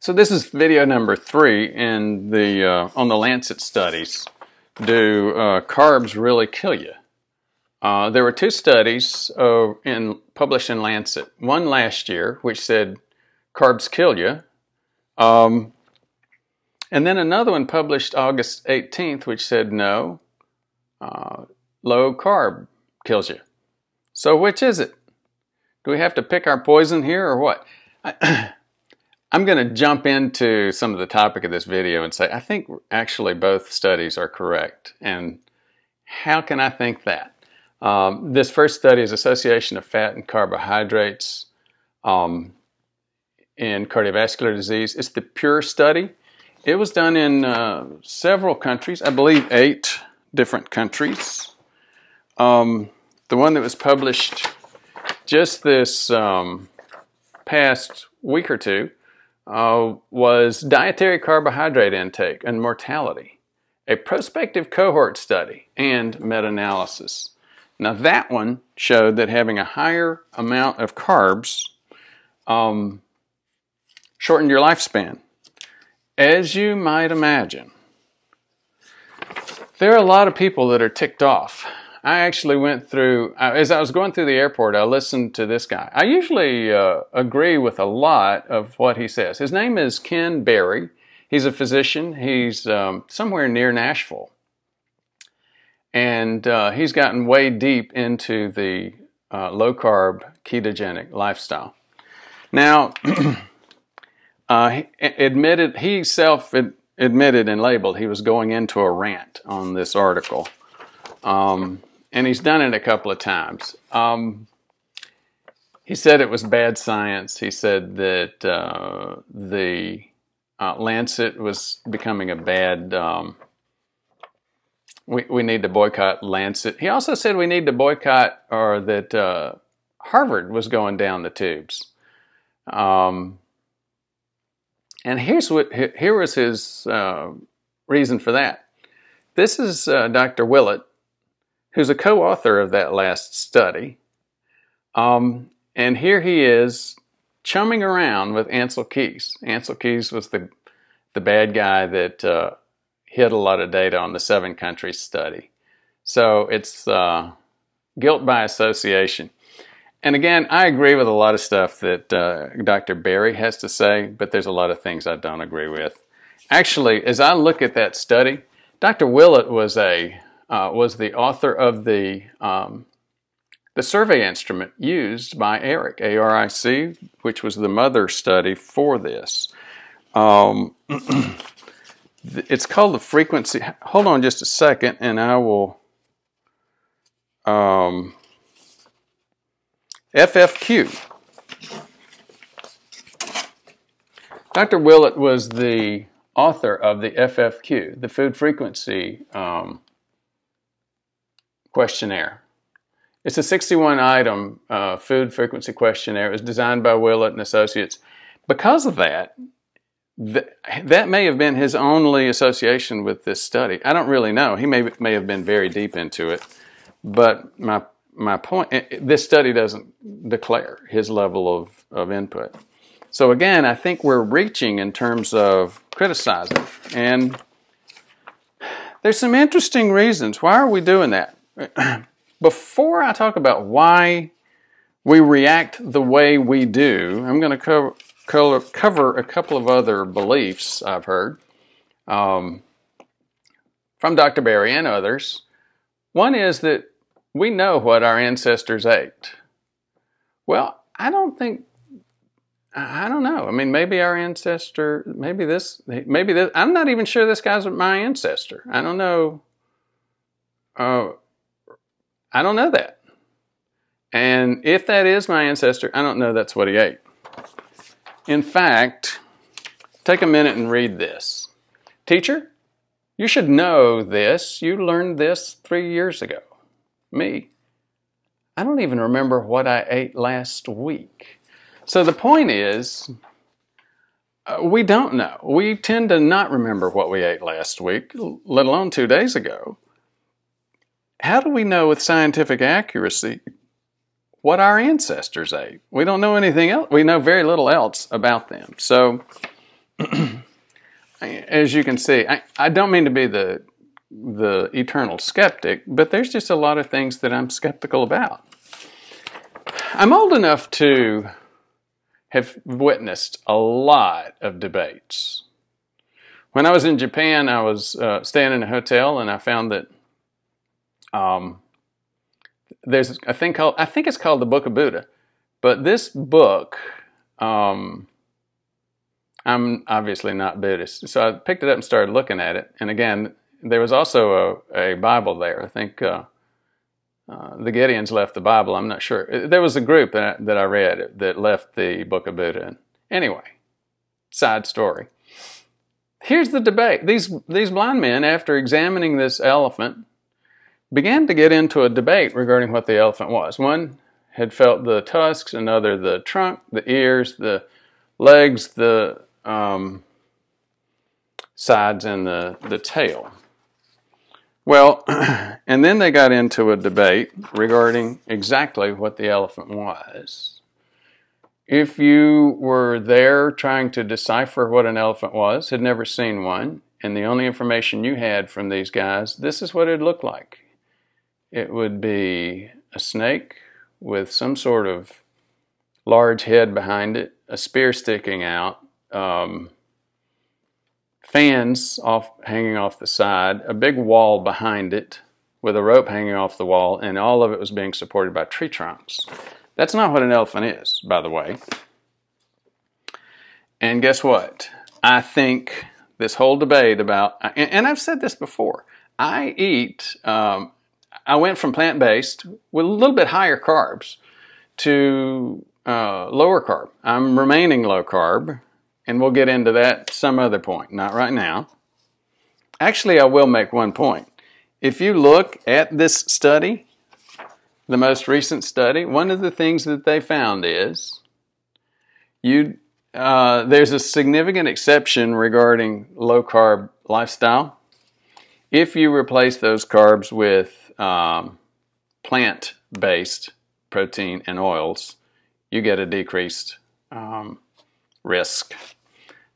So this is video number three in the uh, on the Lancet studies. Do uh, carbs really kill you? Uh, there were two studies uh, in published in Lancet. One last year, which said carbs kill you, um, and then another one published August 18th, which said no, uh, low carb kills you. So which is it? Do we have to pick our poison here or what? I'm going to jump into some of the topic of this video and say I think actually both studies are correct. And how can I think that? Um, this first study is association of fat and carbohydrates um, in cardiovascular disease. It's the PURE study. It was done in uh, several countries, I believe eight different countries. Um, the one that was published just this um, past week or two uh, was dietary carbohydrate intake and mortality, a prospective cohort study, and meta analysis. Now, that one showed that having a higher amount of carbs um, shortened your lifespan. As you might imagine, there are a lot of people that are ticked off I actually went through, uh, as I was going through the airport, I listened to this guy. I usually uh, agree with a lot of what he says. His name is Ken Berry. He's a physician. He's um, somewhere near Nashville. And uh, he's gotten way deep into the uh, low carb ketogenic lifestyle. Now, uh, he admitted, he self admitted and labeled he was going into a rant on this article. Um, and he's done it a couple of times. Um, he said it was bad science. He said that uh, the uh, Lancet was becoming a bad. Um, we we need to boycott Lancet. He also said we need to boycott, or that uh, Harvard was going down the tubes. Um, and here's what here was his uh, reason for that. This is uh, Dr. Willett who's a co author of that last study. Um, and here he is chumming around with Ancel Keys. Ancel Keys was the, the bad guy that uh, hid a lot of data on the seven countries study. So it's uh, guilt by association. And again, I agree with a lot of stuff that uh, Dr. Berry has to say, but there's a lot of things I don't agree with. Actually, as I look at that study, Dr. Willett was a uh, was the author of the um, the survey instrument used by ARIC, ARIC, which was the mother study for this. Um, it's called the frequency. Hold on just a second, and I will. Um, FFQ. Dr. Willett was the author of the FFQ, the food frequency um, questionnaire. It's a 61 item uh, food frequency questionnaire. It was designed by Willett and Associates. Because of that, th- that may have been his only association with this study. I don't really know. He may, may have been very deep into it. But my, my point this study doesn't declare his level of, of input. So again, I think we're reaching in terms of criticizing. And there's some interesting reasons. Why are we doing that? Before I talk about why we react the way we do, I'm going to cover, cover, a couple of other beliefs I've heard um, from Dr. Berry and others. One is that we know what our ancestors ate. Well, I don't think I don't know. I mean, maybe our ancestor, maybe this, maybe this. I'm not even sure this guy's my ancestor. I don't know. Uh, I don't know that. And if that is my ancestor, I don't know that's what he ate. In fact, take a minute and read this. Teacher, you should know this. You learned this three years ago. Me, I don't even remember what I ate last week. So the point is, uh, we don't know. We tend to not remember what we ate last week, let alone two days ago how do we know with scientific accuracy what our ancestors ate? We don't know anything else. We know very little else about them. So as you can see, I, I don't mean to be the the eternal skeptic, but there's just a lot of things that I'm skeptical about. I'm old enough to have witnessed a lot of debates. When I was in Japan, I was uh, staying in a hotel and I found that um, there's a thing called, I think it's called the Book of Buddha, but this book, um, I'm obviously not Buddhist. So I picked it up and started looking at it. And again, there was also a, a Bible there. I think uh, uh, the Gideons left the Bible. I'm not sure. There was a group that I, that I read that left the Book of Buddha. Anyway, side story. Here's the debate. These these blind men, after examining this elephant, began to get into a debate regarding what the elephant was. One had felt the tusks, another the trunk, the ears, the legs, the um, sides, and the, the tail. Well, and then they got into a debate regarding exactly what the elephant was. If you were there trying to decipher what an elephant was, had never seen one, and the only information you had from these guys, this is what it looked like. It would be a snake with some sort of large head behind it, a spear sticking out, um, fans off hanging off the side, a big wall behind it with a rope hanging off the wall, and all of it was being supported by tree trunks. That's not what an elephant is, by the way. And guess what? I think this whole debate about, and I've said this before, I eat, um, I went from plant based with a little bit higher carbs to uh, lower carb. I'm remaining low carb and we'll get into that some other point, not right now. Actually, I will make one point. If you look at this study, the most recent study, one of the things that they found is you uh, there's a significant exception regarding low carb lifestyle. If you replace those carbs with um, plant based protein and oils, you get a decreased um, risk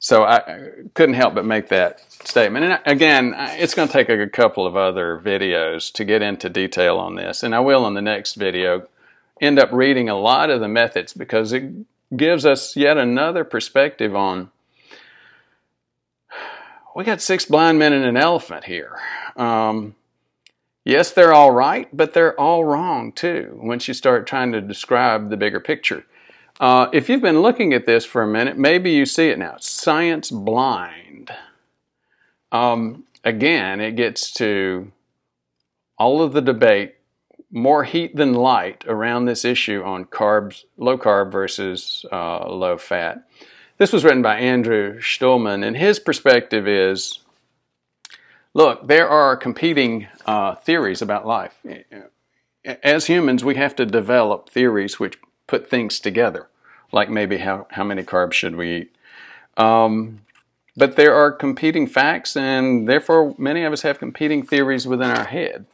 so I couldn't help but make that statement. And again, it's going to take a couple of other videos to get into detail on this, and I will in the next video end up reading a lot of the methods because it gives us yet another perspective on. We got six blind men and an elephant here. Um, yes, they're all right, but they're all wrong too once you start trying to describe the bigger picture. Uh, if you've been looking at this for a minute, maybe you see it now. Science blind. Um, again, it gets to all of the debate, more heat than light around this issue on carbs, low carb versus uh, low fat. This was written by Andrew Shtulman, and his perspective is look, there are competing uh, theories about life. As humans, we have to develop theories which put things together, like maybe how, how many carbs should we eat. Um, but there are competing facts, and therefore many of us have competing theories within our head.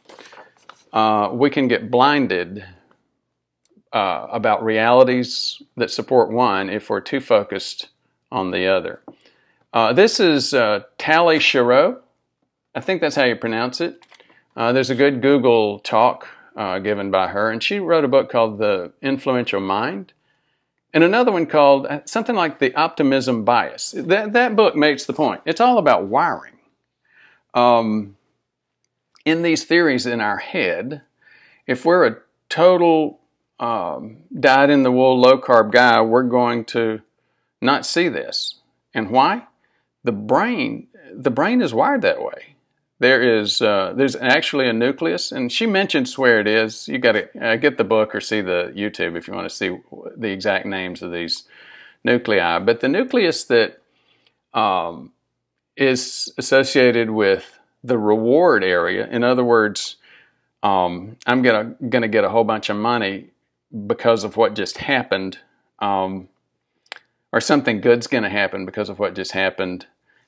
Uh, we can get blinded uh, about realities that support one if we're too focused on the other. Uh, this is uh, Tali Sharot. I think that's how you pronounce it. Uh, there's a good Google talk uh, given by her. And she wrote a book called The Influential Mind and another one called uh, something like The Optimism Bias. That, that book makes the point. It's all about wiring. Um, in these theories in our head, if we're a total um, dyed in the wool, low carb guy, we're going to not see this. And why? The brain, the brain is wired that way there is uh, there's actually a nucleus, and she mentions where it is. You got to uh, get the book or see the YouTube if you want to see the exact names of these nuclei. But the nucleus that um, is associated with the reward area, in other words, um, I'm gonna gonna get a whole bunch of money because of what just happened, um, or something good's gonna happen because of what just happened.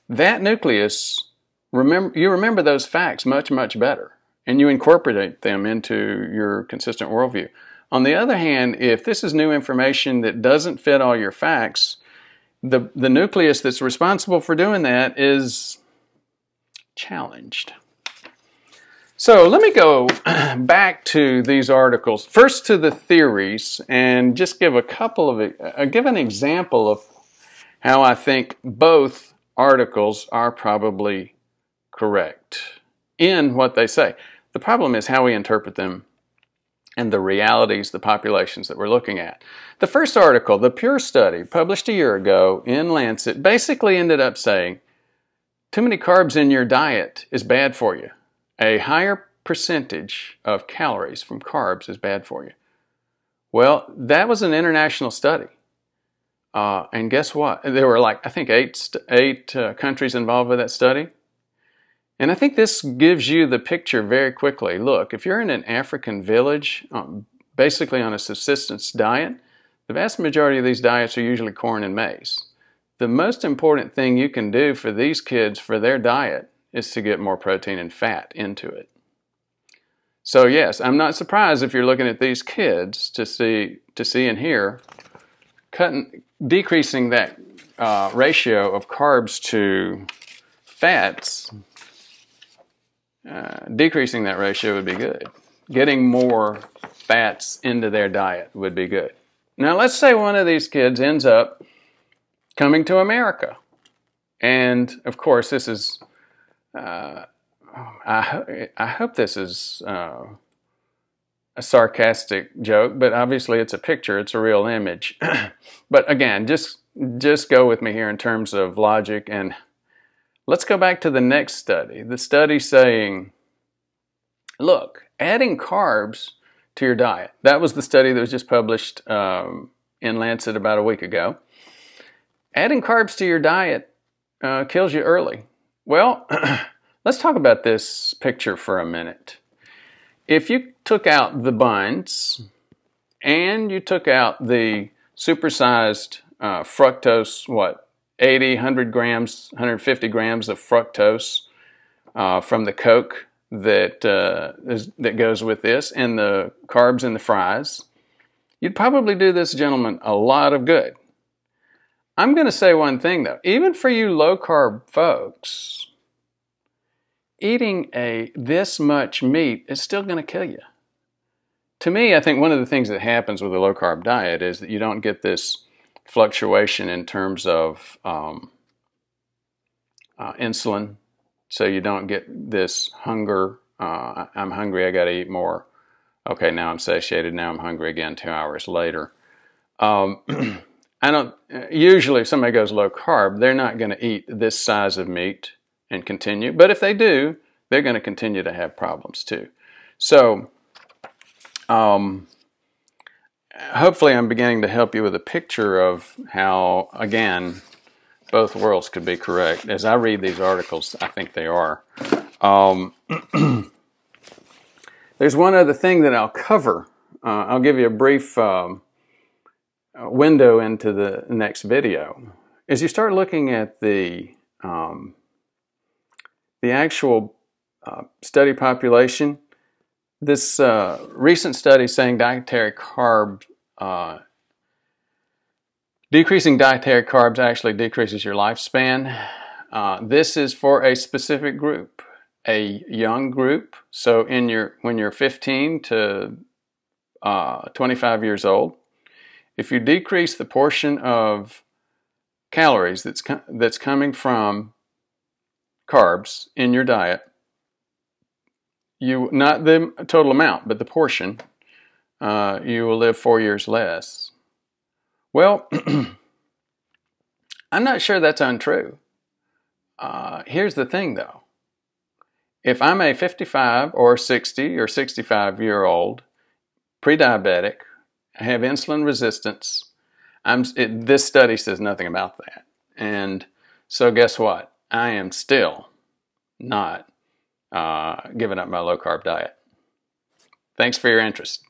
That nucleus remember you remember those facts much much better and you incorporate them into your consistent worldview on the other hand if this is new information that doesn't fit all your facts the, the nucleus that's responsible for doing that is challenged. So let me go back to these articles. First to the theories and just give a couple of, uh, give an example of how I think both articles are probably correct in what they say. The problem is how we interpret them and the realities, the populations that we're looking at. The first article, the Pure Study, published a year ago in Lancet, basically ended up saying too many carbs in your diet is bad for you. A higher percentage of calories from carbs is bad for you. Well, that was an international study. Uh, and guess what? There were like, I think, eight, eight uh, countries involved with that study. And I think this gives you the picture very quickly. Look, if you're in an African village, um, basically on a subsistence diet, the vast majority of these diets are usually corn and maize. The most important thing you can do for these kids for their diet is to get more protein and fat into it. So yes, I'm not surprised if you're looking at these kids to see to see and hear cutting decreasing that uh, ratio of carbs to fats, uh, decreasing that ratio would be good. Getting more fats into their diet would be good. Now, let's say one of these kids ends up coming to America. And of course, this is, uh, I, I hope this is uh, a sarcastic joke, but obviously it's a picture, it's a real image. but again, just just go with me here in terms of logic and let's go back to the next study. The study saying, look, adding carbs to your diet. That was the study that was just published um, in Lancet about a week ago. Adding carbs to your diet uh, kills you early. Well, let's talk about this picture for a minute. If you took out the buns and you took out the supersized uh, fructose, what, 80, 100 grams, 150 grams of fructose uh, from the Coke that uh, is, that goes with this, and the carbs in the fries, you'd probably do this gentleman a lot of good. I'm going to say one thing though, even for you low carb folks, eating a this much meat is still going to kill you. To me, I think one of the things that happens with a low carb diet is that you don't get this fluctuation in terms of um, uh, insulin, so you don't get this hunger. Uh, I'm hungry, I got to eat more. Okay, now I'm satiated. Now I'm hungry again. Two hours later. Um, I don't. Usually, if somebody goes low carb, they're not going to eat this size of meat and continue. But if they do, they're going to continue to have problems too. So, um, hopefully, I'm beginning to help you with a picture of how, again, both worlds could be correct. As I read these articles, I think they are. Um, there's one other thing that I'll cover. Uh, I'll give you a brief um, window into the next video. As you start looking at the um, the actual uh, study population, this uh, recent study saying dietary carb uh, decreasing dietary carbs actually decreases your lifespan. Uh, this is for a specific group, a young group. So in your when you're 15 to uh, 25 years old, if you decrease the portion of calories that's that's coming from carbs in your diet, you not the total amount, but the portion, uh, you will live four years less. Well, I'm not sure that's untrue. Uh, here's the thing, though. If I'm a 55 or 60 or 65 year old, pre-diabetic, I have insulin resistance. I'm, it, this study says nothing about that. And so, guess what? I am still not uh, giving up my low carb diet. Thanks for your interest.